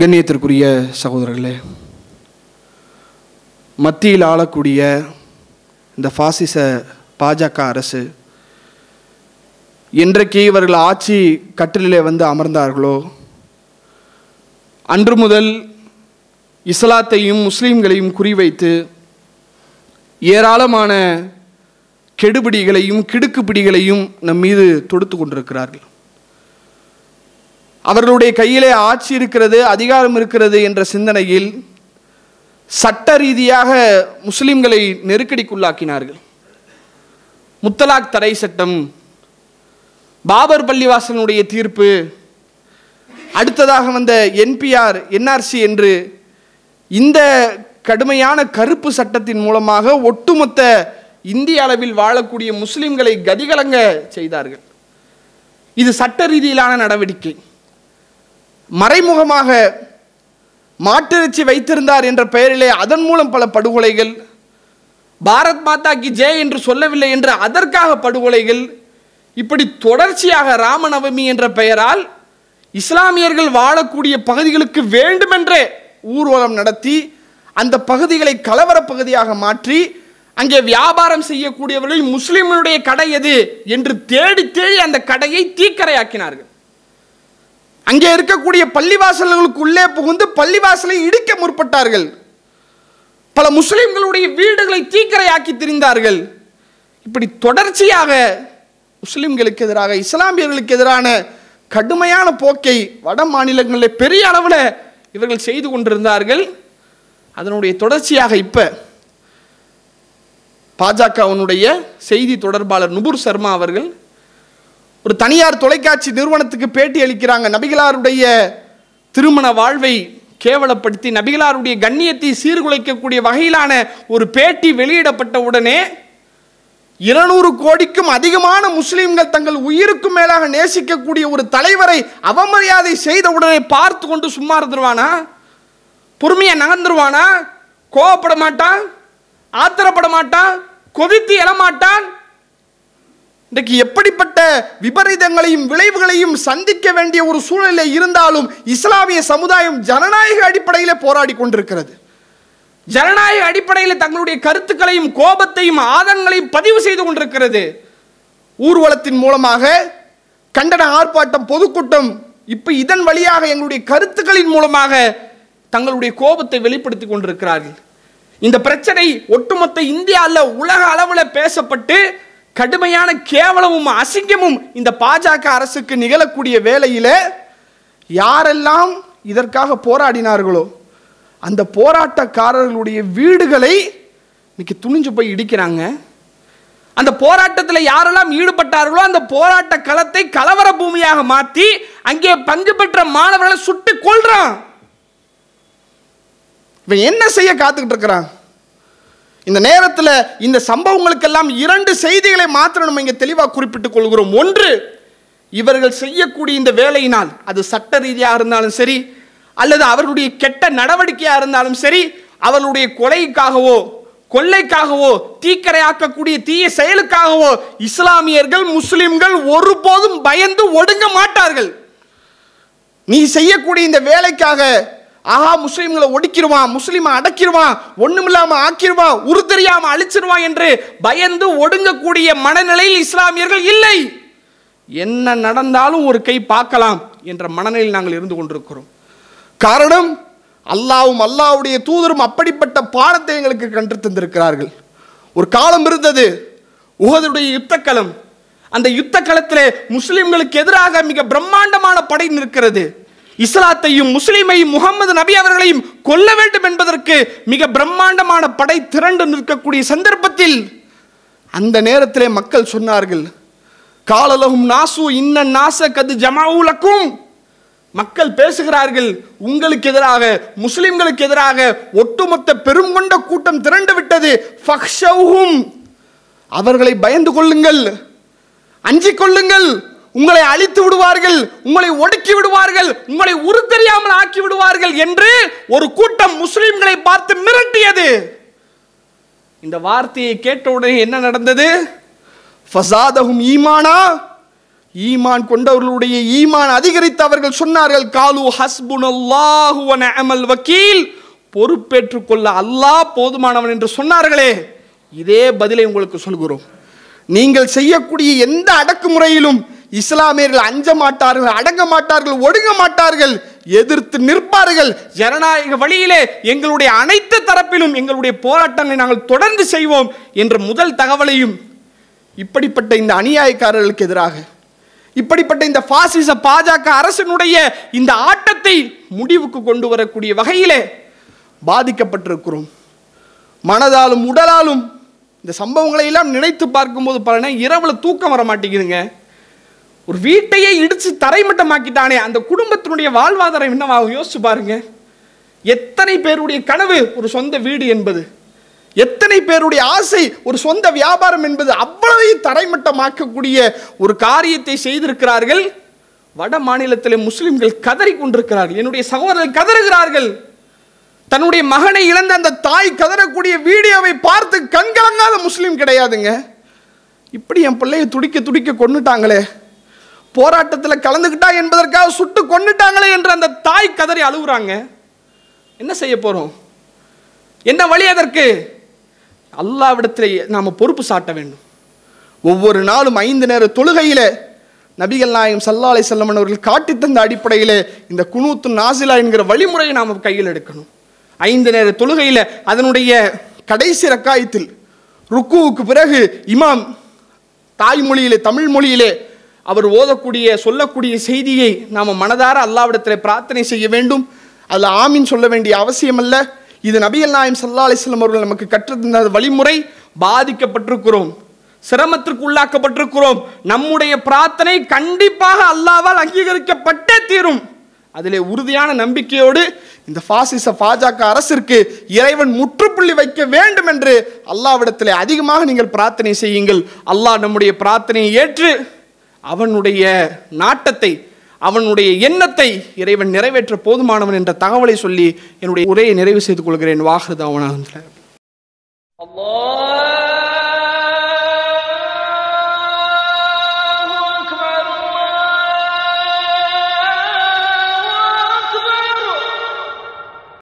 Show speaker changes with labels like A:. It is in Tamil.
A: கண்ணியத்திற்குரிய சகோதரர்களே மத்தியில் ஆளக்கூடிய இந்த பாசிச பாஜக அரசு என்றைக்கு இவர்கள் ஆட்சி கட்டிலே வந்து அமர்ந்தார்களோ? அன்று முதல் இஸ்லாத்தையும் முஸ்லீம்களையும் குறிவைத்து ஏராளமான கெடுபிடிகளையும் கிடுக்குப்பிடிகளையும் நம் மீது தொடுத்து கொண்டிருக்கிறார்கள். அவர்களுடைய கையிலே ஆட்சி இருக்கிறது அதிகாரம் இருக்கிறது என்ற சிந்தனையில் சட்ட ரீதியாக முஸ்லிம்களை நெருக்கடிக்குள்ளாக்கினார்கள். முத்தலாக் தடை சட்டம் பாபர் பள்ளிவாசனுடைய தீர்ப்பு அடுத்ததாக வந்த என்பிஆர் என்ஆர்சி என்று இந்த கடுமையான கருப்பு சட்டத்தின் மூலமாக ஒட்டுமொத்த இந்திய அளவில் வாழக்கூடிய முஸ்லிம்களை கதிகலங்க செய்தார்கள். இது சட்ட ரீதியிலான நடவடிக்கை. மறைமுகமாக மாட்டிறைச்சி வைத்திருந்தார் என்ற பெயரிலே அதன் மூலம் பல படுகொலைகள் பாரத் மாதா கி ஜெய் என்று சொல்லவில்லை என்று அதற்காக படுகொலைகள் இப்படி தொடர்ச்சியாக ராமநவமி என்ற பெயரால் இஸ்லாமியர்கள் வாழக்கூடிய பகுதிகளுக்கு வேண்டுமென்றே ஊர்வலம் நடத்தி அந்த பகுதிகளை கலவர பகுதியாக மாற்றி அங்கே வியாபாரம் செய்யக்கூடியவர்கள் முஸ்லிம்களுடைய கடை எது என்று தேடி தேடி அந்த கடையை தீக்கரையாக்கினார்கள். அங்கே இருக்கக்கூடிய பள்ளிவாசல்களுக்குள்ளே புகுந்து பள்ளிவாசலை இடிக்க முற்பட்டார்கள். பல முஸ்லிம்களுடைய வீடுகளை தீக்கரையாக்கி திரிந்தார்கள். இப்படி தொடர்ச்சியாக முஸ்லிம்களுக்கு எதிராக இஸ்லாமியர்களுக்கு எதிரான கடுமையான போக்கை வட மாநிலங்களில் பெரிய அளவில் இவர்கள் செய்து கொண்டிருந்தார்கள். அதனுடைய தொடர்ச்சியாக இப்போ பாஜகவினுடைய செய்தி தொடர்பாளர் நுபுர் சர்மா அவர்கள் ஒரு தனியார் தொலைக்காட்சி நிறுவனத்துக்கு பேட்டி அளிக்கிறாங்க. நபிகளாருடைய திருமண வாழ்வை கேவலப்படுத்தி நபிகளாருடைய கண்ணியத்தை சீர்குலைக்கக்கூடிய வகையிலான ஒரு பேட்டி வெளியிடப்பட்ட உடனே இருநூறு கோடிக்கும் அதிகமான முஸ்லீம்கள் தங்கள் உயிருக்கும் மேலாக நேசிக்கக்கூடிய ஒரு தலைவரை அவமரியாதை செய்த உடனே பார்த்து கொண்டு சும்மா இருந்துருவானா? பொறுமையை நகர்ந்துருவானா? கோவப்பட மாட்டான்? ஆத்திரப்பட மாட்டான்? கொதித்து எழமாட்டான் இன்றைக்கு எப்படிப்பட்ட விபரீதங்களையும் விளைவுகளையும் சந்திக்க வேண்டிய ஒரு சூழ்நிலை இருந்தாலும் இஸ்லாமிய சமுதாயம் ஜனநாயக அடிப்படையில் போராடி கொண்டிருக்கிறது. ஜனநாயக அடிப்படையில் தங்களுடைய கருத்துக்களையும் கோபத்தையும் ஆதங்களையும் பதிவு செய்து கொண்டிருக்கிறது. ஊர்வலத்தின் மூலமாக கண்டன ஆர்ப்பாட்டம் பொதுக்கூட்டம் இப்போ இதன் வழியாக எங்களுடைய கருத்துக்களின் மூலமாக தங்களுடைய கோபத்தை வெளிப்படுத்தி கொண்டிருக்கிறார்கள். இந்த பிரச்சனை ஒட்டுமொத்த இந்தியாவில் உலக அளவில் பேசப்பட்டு கடுமையான கேவலமும் அசிங்கமும் இந்த பாஜக அரசுக்கு நிகழக்கூடிய வேலையில் யாரெல்லாம் இதற்காக போராடினார்களோ அந்த போராட்டக்காரர்களுடைய வீடுகளை இன்னைக்கு துணிஞ்சு போய் இடிக்கிறாங்க. அந்த போராட்டத்தில் யாரெல்லாம் ஈடுபட்டார்களோ அந்த போராட்ட களத்தை கலவர பூமியாக மாற்றி அங்கே பங்கு பெற்ற மாணவர்களை சுட்டு கொள்றான் இவன் என்ன செய்ய காத்துக்கிட்டு இருக்கிறான்? இந்த நேரத்தில் இந்த சம்பவங்களுக்கெல்லாம் இரண்டு செய்திகளை மாத்திரம் நம்ம இங்கே தெளிவாக குறிப்பிட்டுக் கொள்கிறோம். ஒன்று இவர்கள் செய்யக்கூடிய இந்த வேலையினால் அது சட்ட ரீதியாக இருந்தாலும் சரி அல்லது அவர்களுடைய கெட்ட நடவடிக்கையாக இருந்தாலும் சரி அவர்களுடைய கொலைக்காகவோ கொள்ளைக்காகவோ தீக்கரையாக்கக்கூடிய தீய செயலுக்காகவோ இஸ்லாமியர்கள் முஸ்லிம்கள் ஒருபோதும் பயந்து ஒடுங்க மாட்டார்கள். நீ செய்யக்கூடிய இந்த வேலைக்காக ஆஹா முஸ்லீம்களை ஒடுக்கிடுவான் முஸ்லீமை அடக்கிடுவான் ஒண்ணுமில்லாம ஆக்கிடுவான் உரு தெரியாம அழிச்சிருவான் என்று பயந்து ஒடுங்கக்கூடிய மனநிலையில் இஸ்லாமியர்கள் இல்லை. என்ன நடந்தாலும் ஒரு கை பார்க்கலாம் என்ற மனநிலையில் நாங்கள் இருந்து கொண்டிருக்கிறோம். காரணம் அல்லாவும் அல்லாவுடைய தூதரும் அப்படிப்பட்ட பாடத்தை எங்களுக்கு கன்று தந்திருக்கிறார்கள். ஒரு காலம் இருந்தது உகதுடைய யுத்தக்களம் அந்த யுத்த களத்தில் முஸ்லிம்களுக்கு எதிராக மிக பிரம்மாண்டமான படை நிற்கிறது. இஸ்லாத்தையும் முஸ்லீமையும் முகமது நபி அவர்களையும் கொல்ல வேண்டும் என்பதற்கு மிக பிரம்மாண்டமான படை திரண்டு நிற்கக்கூடிய சந்தர்ப்பத்தில் அந்த நேரத்திலே மக்கள் சொன்னார்கள் காலலகும் நாசு இன்ன நாச கது ஜமாவுலக்கும் மக்கள் பேசுகிறார்கள் உங்களுக்கு எதிராக முஸ்லிம்களுக்கு எதிராக ஒட்டுமொத்த பெரும் கொண்ட கூட்டம் திரண்டு விட்டது அவர்களை பயந்து கொள்ளுங்கள் அஞ்சிக் கொள்ளுங்கள். உங்களை அழித்து விடுவார்கள் உங்களை ஒடுக்கி விடுவார்கள் உங்களை உருத்தெரியாமல் ஆக்கி விடுவார்கள் என்று ஒரு கூட்டம் முஸ்லிம்களை பார்த்து மிரட்டியது. இந்த வார்த்தையை கேட்டவுடனே என்ன நடந்தது? ஃபசாதகும் ஈமானா? ஈமான் கொண்டவர்களுடைய ஈமான் அதிகரித்து அவர்கள் சொன்னார்கள் காலு ஹஸ்புனல்லாஹுவன அமல் வக்கீல். பொறுப்பேற்றுக் கொள்ள அல்லாஹ் போதுமானவன் என்று சொன்னார்களே. இதே பதிலை உங்களுக்கு சொல்கிறோம். நீங்கள் செய்யக்கூடிய எந்த அடக்குமுறையிலும் இஸ்லாமியர்கள் அஞ்ச மாட்டார்கள் அடங்க மாட்டார்கள் ஒடுங்க மாட்டார்கள் எதிர்த்து நிற்பார்கள். ஜனநாயக வழியிலே எங்களுடைய அனைத்து தரப்பிலும் எங்களுடைய போராட்டங்களை நாங்கள் தொடர்ந்து செய்வோம் என்ற முதல் தகவலையும் இப்படிப்பட்ட இந்த அநியாயக்காரர்களுக்கு எதிராக இப்படிப்பட்ட இந்த பாசிச பாஜக அரசினுடைய இந்த ஆட்டத்தை முடிவுக்கு கொண்டு வரக்கூடிய வகையிலே பாதிக்கப்பட்டிருக்கிறோம். மனதாலும் உடலாலும் இந்த சம்பவங்களை எல்லாம் நினைத்து பார்க்கும்போது பாருங்க இரவில் தூக்கம் வர மாட்டேங்குதுங்க ஒரு வீட்டையே இடிச்சு தரைமட்டமாக்கிட்டானே அந்த குடும்பத்தினுடைய வாழ்வாதாரம் என்னவாகும்? யோசிச்சு பாருங்க. எத்தனை பேருடைய கனவு ஒரு சொந்த வீடு என்பது. எத்தனை பேருடைய ஆசை ஒரு சொந்த வியாபாரம் என்பது. அவ்வளவையும் தரைமட்டமாக்கக்கூடிய ஒரு காரியத்தை செய்திருக்கிறார்கள். வட மாநிலத்தில் முஸ்லிம்கள் கதறி கொண்டிருக்கிறார்கள். என்னுடைய சகோதரர்கள் கதறுகிறார்கள். தன்னுடைய மகனை இழந்த அந்த தாய் கதறக்கூடிய வீடியோவை பார்த்து கண்கலங்காத முஸ்லீம் கிடையாதுங்க. இப்படி என் பிள்ளையை துடிக்க துடிக்க கொண்டுட்டாங்களே போராட்டத்தில் கலந்துக்கிட்டா என்பதற்காக சுட்டு கொன்னுட்டாங்களே என்று அந்த தாய் கதறி அழுகுறாங்க என்ன செய்ய போகிறோம் என்ன வழி அதற்கு? அல்லாவிடத்தில் நாம் பொறுப்பு சாட்ட வேண்டும். ஒவ்வொரு நாளும் ஐந்து நேர தொழுகையில் நபிகள் நாயகம் சல்லா அலை செல்லமன் அவர்கள் காட்டி தந்த அடிப்படையிலே இந்த குனூத்து நாசிலா என்கிற வழிமுறையை நாம் கையில் எடுக்கணும். ஐந்து நேர தொழுகையில் அதனுடைய கடைசி ரக்காயத்தில் ருக்குவுக்கு பிறகு இமாம் தாய்மொழியிலே தமிழ் மொழியிலே அவர் ஓதக்கூடிய சொல்லக்கூடிய செய்தியை நாம் மனதார அல்லாவிடத்தில் பிரார்த்தனை செய்ய வேண்டும். அதில் ஆமீன் சொல்ல வேண்டிய அவசியம் அல்ல இது நபிகள் நாயம் சல்லா அலிஸ்லாம் அவர்கள் நமக்கு கற்றுத்தந்த வழிமுறை. பாதிக்கப்பட்டிருக்கிறோம். சிரமத்திற்கு உள்ளாக்கப்பட்டிருக்கிறோம் நம்முடைய பிரார்த்தனை கண்டிப்பாக அல்லாவால் அங்கீகரிக்கப்பட்டே தீரும். அதிலே உறுதியான நம்பிக்கையோடு இந்த பாசிச பாஜக அரசிற்கு இறைவன் முற்றுப்புள்ளி வைக்க வேண்டும் என்று அல்லாவிடத்தில் அதிகமாக நீங்கள் பிரார்த்தனை செய்யுங்கள். அல்லாஹ் நம்முடைய பிரார்த்தனையை ஏற்று அவனுடைய நாட்டத்தை அவனுடைய எண்ணத்தை இறைவன் நிறைவேற்ற போதுமானவன் என்ற தகவலை சொல்லி என்னுடைய உரையை நிறைவு செய்து கொள்கிறேன். வாகிருதாவனாக
B: அல்லாஹ்!